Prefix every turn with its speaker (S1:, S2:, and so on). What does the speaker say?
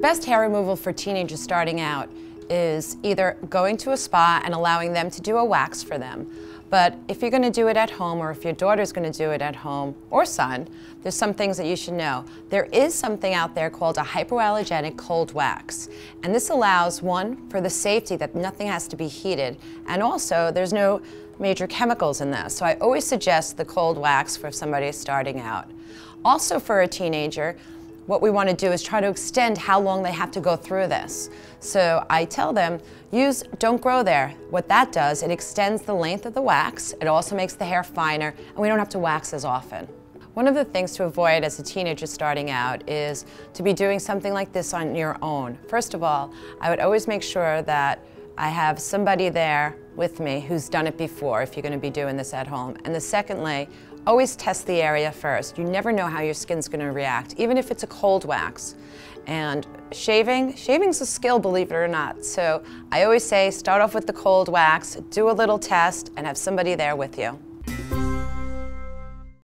S1: best hair removal for teenagers starting out is either going to a spa and allowing them to do a wax for them. But if you're going to do it at home or if your daughter's going to do it at home or son, there's some things that you should know. There is something out there called a hypoallergenic cold wax. And this allows, one, for the safety that nothing has to be heated, and also there's no major chemicals in this. So I always suggest the cold wax for somebody starting out. Also for a teenager, what we want to do is try to extend how long they have to go through this. So I tell them, use Don't Grow There. What that does, it extends the length of the wax, it also makes the hair finer, and we don't have to wax as often. One of the things to avoid as a teenager starting out is to be doing something like this on your own. First of all, I would always make sure that I have somebody there with me who's done it before if you're going to be doing this at home. And the secondly, Always test the area first. You never know how your skin's going to react, even if it's a cold wax. And shaving, shaving's a skill, believe it or not. So I always say start off with the cold wax, do a little test, and have somebody there with you.